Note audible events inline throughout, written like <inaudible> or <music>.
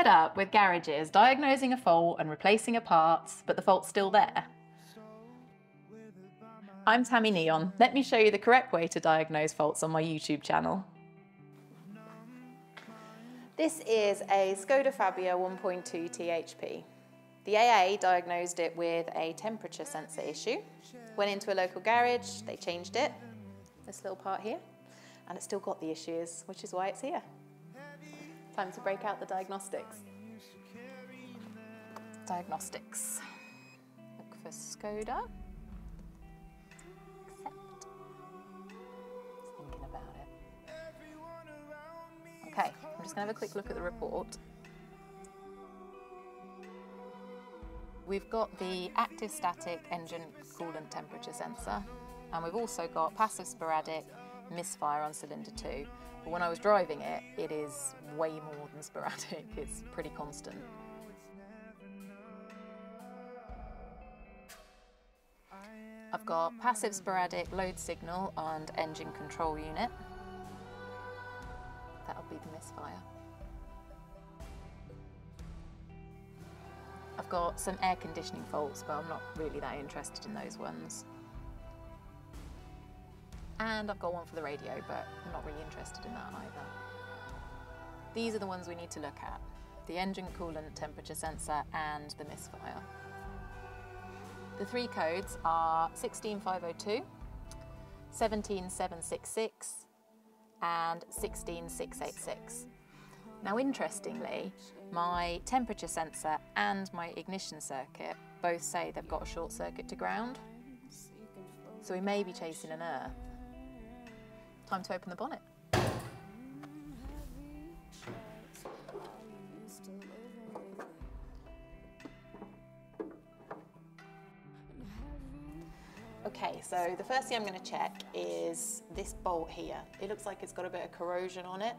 fed up with garages diagnosing a fault and replacing a parts, but the fault's still there? I'm Tammy Neon. Let me show you the correct way to diagnose faults on my YouTube channel. This is a Skoda Fabia 1.2 THP. The AA diagnosed it with a temperature sensor issue. Went into a local garage, they changed it, this little part here, and it's still got the issues, which is why it's here. Time to break out the diagnostics. Diagnostics. Look for Skoda. Accept. Thinking about it. Okay, I'm just going to have a quick look at the report. We've got the active static engine coolant temperature sensor, and we've also got passive sporadic misfire on cylinder 2. But when I was driving it, it is way more than sporadic, <laughs> it's pretty constant. I've got passive sporadic load signal and engine control unit. That'll be the misfire. I've got some air conditioning faults, but I'm not really that interested in those ones. And I've got one for the radio, but I'm not really interested in that either. These are the ones we need to look at. The engine coolant temperature sensor and the misfire. The three codes are 16502, 17766 and 16686. Now interestingly, my temperature sensor and my ignition circuit both say they've got a short circuit to ground. So we may be chasing an error. Time to open the bonnet. Okay, so the first thing I'm going to check is this bolt here. It looks like it's got a bit of corrosion on it.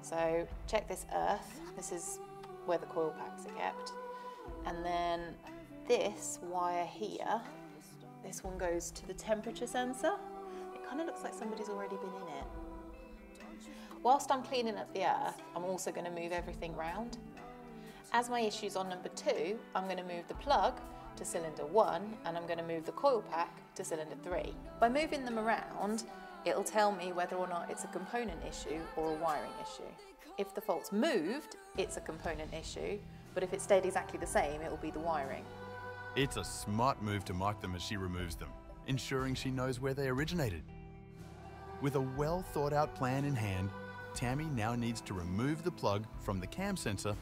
So check this earth. This is where the coil packs are kept. And then this wire here, this one goes to the temperature sensor kind of looks like somebody's already been in it. Whilst I'm cleaning up the earth, I'm also going to move everything round. As my issue's on number two, I'm going to move the plug to cylinder one and I'm going to move the coil pack to cylinder three. By moving them around, it'll tell me whether or not it's a component issue or a wiring issue. If the fault's moved, it's a component issue, but if it stayed exactly the same, it will be the wiring. It's a smart move to mark them as she removes them, ensuring she knows where they originated. With a well thought out plan in hand, Tammy now needs to remove the plug from the cam sensor.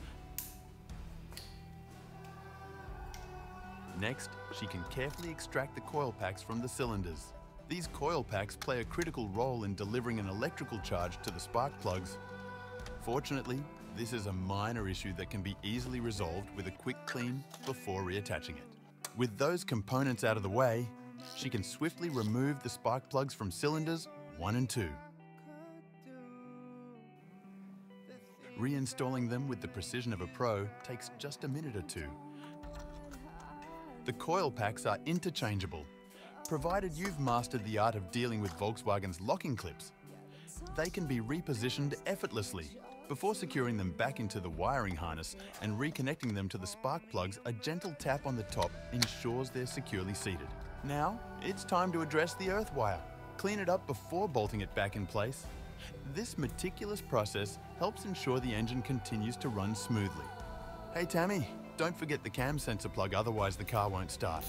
Next, she can carefully extract the coil packs from the cylinders. These coil packs play a critical role in delivering an electrical charge to the spark plugs. Fortunately, this is a minor issue that can be easily resolved with a quick clean before reattaching it. With those components out of the way, she can swiftly remove the spark plugs from cylinders 1 and 2. Reinstalling them with the precision of a pro takes just a minute or two. The coil packs are interchangeable, provided you've mastered the art of dealing with Volkswagen's locking clips. They can be repositioned effortlessly. Before securing them back into the wiring harness and reconnecting them to the spark plugs, a gentle tap on the top ensures they're securely seated. Now, it's time to address the earth wire. Clean it up before bolting it back in place. This meticulous process helps ensure the engine continues to run smoothly. Hey Tammy, don't forget the cam sensor plug, otherwise the car won't start.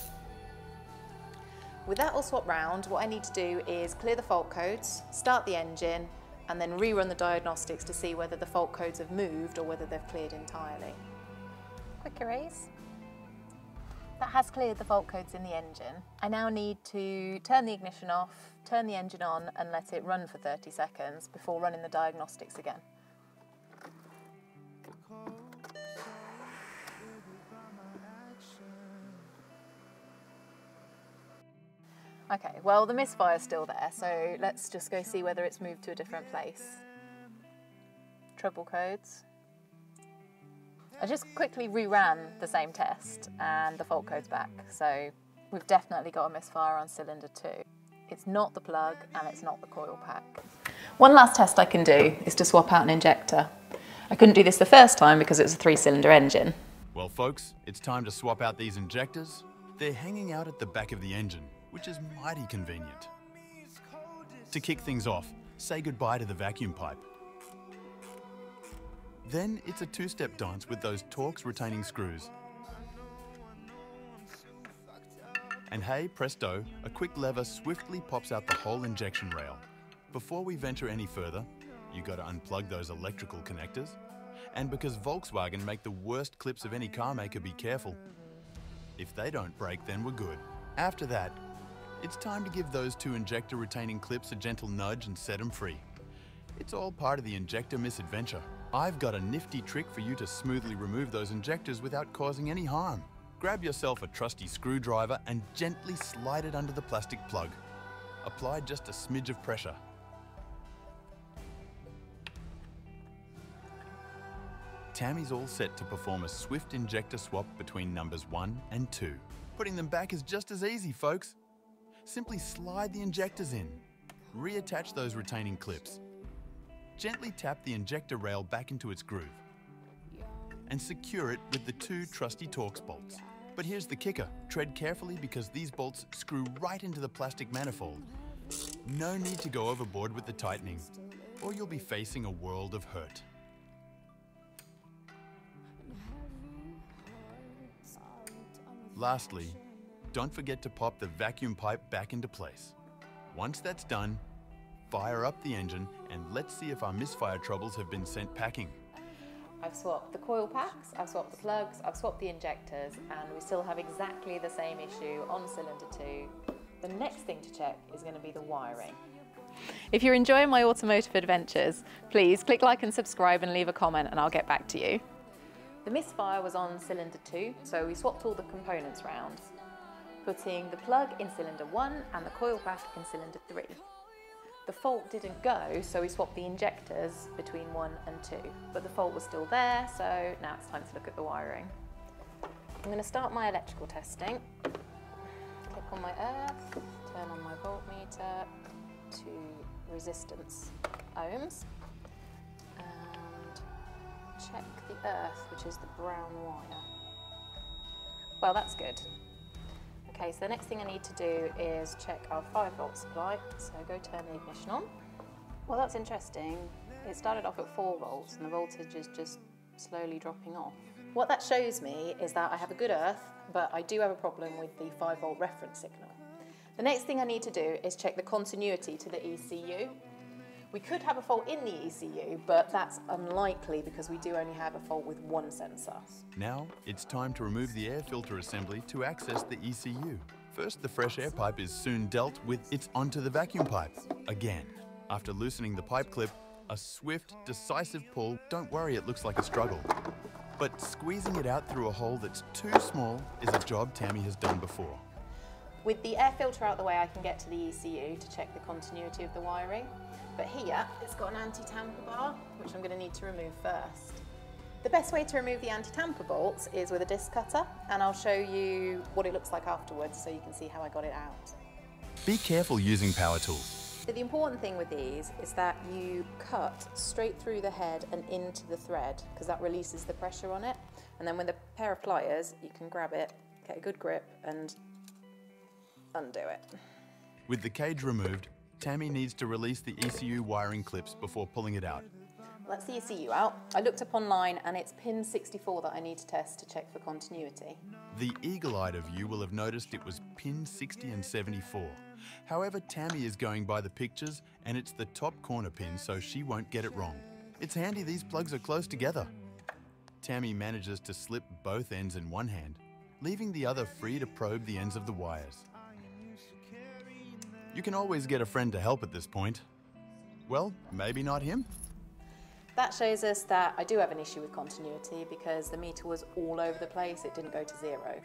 With that all swapped round, what I need to do is clear the fault codes, start the engine, and then rerun the diagnostics to see whether the fault codes have moved or whether they've cleared entirely. Quick erase. That has cleared the fault codes in the engine. I now need to turn the ignition off, turn the engine on and let it run for 30 seconds before running the diagnostics again. Okay, well the misfire's still there, so let's just go see whether it's moved to a different place. Trouble codes. I just quickly reran the same test and the fault code's back. So we've definitely got a misfire on cylinder two. It's not the plug and it's not the coil pack. One last test I can do is to swap out an injector. I couldn't do this the first time because it was a three cylinder engine. Well, folks, it's time to swap out these injectors. They're hanging out at the back of the engine, which is mighty convenient. To kick things off, say goodbye to the vacuum pipe. Then it's a two-step dance with those Torx retaining screws. And hey, presto, a quick lever swiftly pops out the whole injection rail. Before we venture any further, you gotta unplug those electrical connectors. And because Volkswagen make the worst clips of any car maker, be careful. If they don't break, then we're good. After that, it's time to give those two injector retaining clips a gentle nudge and set them free. It's all part of the injector misadventure. I've got a nifty trick for you to smoothly remove those injectors without causing any harm. Grab yourself a trusty screwdriver and gently slide it under the plastic plug. Apply just a smidge of pressure. Tammy's all set to perform a swift injector swap between numbers 1 and 2. Putting them back is just as easy, folks. Simply slide the injectors in. Reattach those retaining clips. Gently tap the injector rail back into its groove. And secure it with the two trusty Torx bolts. But here's the kicker. Tread carefully because these bolts screw right into the plastic manifold. No need to go overboard with the tightening, or you'll be facing a world of hurt. Lastly, don't forget to pop the vacuum pipe back into place. Once that's done, fire up the engine and let's see if our misfire troubles have been sent packing. I've swapped the coil packs, I've swapped the plugs, I've swapped the injectors, and we still have exactly the same issue on cylinder 2. The next thing to check is going to be the wiring. If you're enjoying my automotive adventures, please click like and subscribe and leave a comment and I'll get back to you. The misfire was on cylinder 2, so we swapped all the components round, putting the plug in cylinder 1 and the coil pack in cylinder 3. The fault didn't go, so we swapped the injectors between 1 and 2, but the fault was still there, so now it's time to look at the wiring. I'm going to start my electrical testing. Click on my earth, turn on my voltmeter to resistance ohms and check the earth, which is the brown wire. Well, that's good. Okay, so the next thing I need to do is check our 5 volt supply. So go turn the ignition on. Well, that's interesting. It started off at 4 volts and the voltage is just slowly dropping off. What that shows me is that I have a good earth, but I do have a problem with the 5 volt reference signal. The next thing I need to do is check the continuity to the ECU. We could have a fault in the ECU, but that's unlikely because we do only have a fault with one sensor. Now, it's time to remove the air filter assembly to access the ECU. First, the fresh air pipe is soon dealt with it's onto the vacuum pipe. Again, after loosening the pipe clip, a swift, decisive pull, don't worry it looks like a struggle. But squeezing it out through a hole that's too small is a job Tammy has done before. With the air filter out the way, I can get to the ECU to check the continuity of the wiring. But here, it's got an anti-tamper bar, which I'm going to need to remove first. The best way to remove the anti-tamper bolts is with a disc cutter, and I'll show you what it looks like afterwards so you can see how I got it out. Be careful using power tools. So the important thing with these is that you cut straight through the head and into the thread because that releases the pressure on it. And then with a pair of pliers, you can grab it, get a good grip and undo it. With the cage removed, Tammy needs to release the ECU wiring clips before pulling it out. Let's the ECU out. I looked up online and it's pin 64 that I need to test to check for continuity. The eagle-eyed of you will have noticed it was pin 60 and 74. However, Tammy is going by the pictures and it's the top corner pin so she won't get it wrong. It's handy these plugs are close together. Tammy manages to slip both ends in one hand, leaving the other free to probe the ends of the wires. You can always get a friend to help at this point. Well, maybe not him. That shows us that I do have an issue with continuity because the meter was all over the place, it didn't go to zero.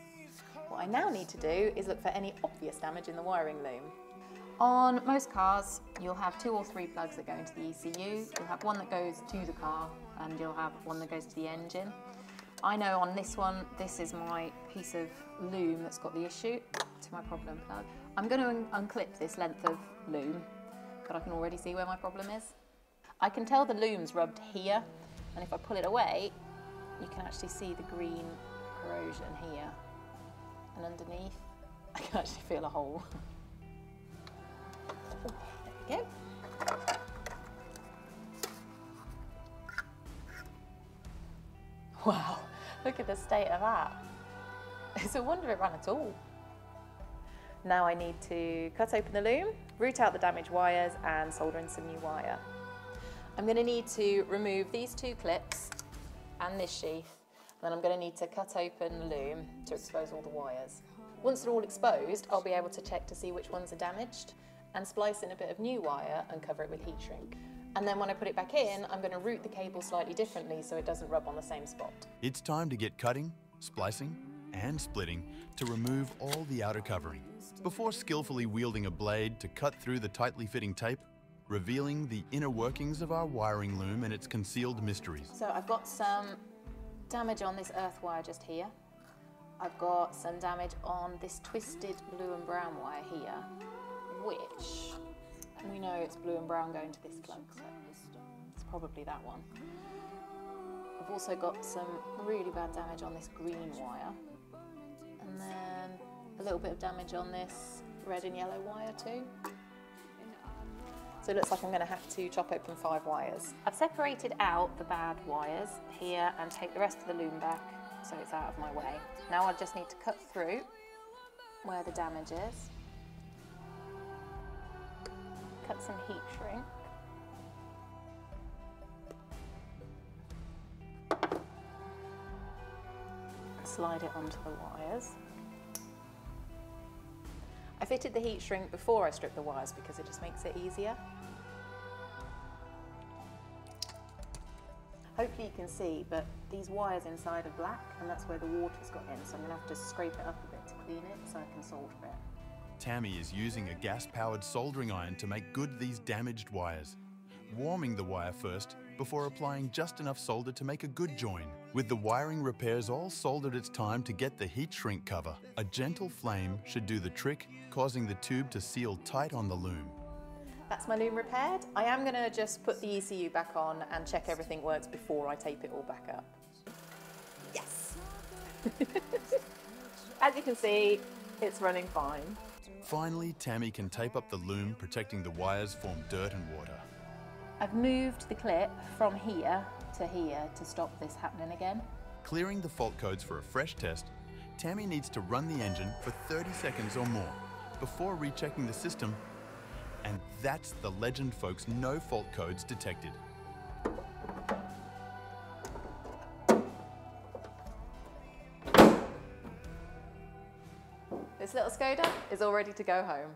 What I now need to do is look for any obvious damage in the wiring loom. On most cars, you'll have two or three plugs that go into the ECU. You'll have one that goes to the car and you'll have one that goes to the engine. I know on this one, this is my piece of loom that's got the issue to my problem plug. I'm going to un unclip this length of loom, but I can already see where my problem is. I can tell the loom's rubbed here, And if I pull it away, you can actually see the green corrosion here. And underneath, <laughs> I can actually feel a hole. <laughs> there we go. Wow, look at the state of that. It's a wonder it ran at all. Now I need to cut open the loom, root out the damaged wires and solder in some new wire. I'm going to need to remove these two clips and this sheath. Then I'm going to need to cut open the loom to expose all the wires. Once they're all exposed, I'll be able to check to see which ones are damaged and splice in a bit of new wire and cover it with heat shrink. And then when I put it back in, I'm going to route the cable slightly differently so it doesn't rub on the same spot. It's time to get cutting, splicing, and splitting to remove all the outer covering before skillfully wielding a blade to cut through the tightly fitting tape, revealing the inner workings of our wiring loom and its concealed mysteries. So I've got some damage on this earth wire just here. I've got some damage on this twisted blue and brown wire here, which we know it's blue and brown going to this plug, so it's probably that one. I've also got some really bad damage on this green wire, and then a little bit of damage on this red and yellow wire too. So it looks like I'm going to have to chop open five wires. I've separated out the bad wires here and take the rest of the loom back so it's out of my way. Now I just need to cut through where the damage is. Cut some heat shrink. Slide it onto the wires. I fitted the heat shrink before I stripped the wires because it just makes it easier. Hopefully you can see, but these wires inside are black and that's where the water's got in, so I'm gonna have to scrape it up a bit to clean it so I can solder it. Tammy is using a gas-powered soldering iron to make good these damaged wires, warming the wire first before applying just enough solder to make a good join. With the wiring repairs all soldered it's time to get the heat shrink cover. A gentle flame should do the trick, causing the tube to seal tight on the loom. That's my loom repaired. I am going to just put the ECU back on and check everything works before I tape it all back up. Yes! <laughs> As you can see, it's running fine. Finally, Tammy can tape up the loom, protecting the wires from dirt and water. I've moved the clip from here to here to stop this happening again. Clearing the fault codes for a fresh test, Tammy needs to run the engine for 30 seconds or more before rechecking the system and that's the legend, folks. No fault codes detected. This little Skoda is all ready to go home.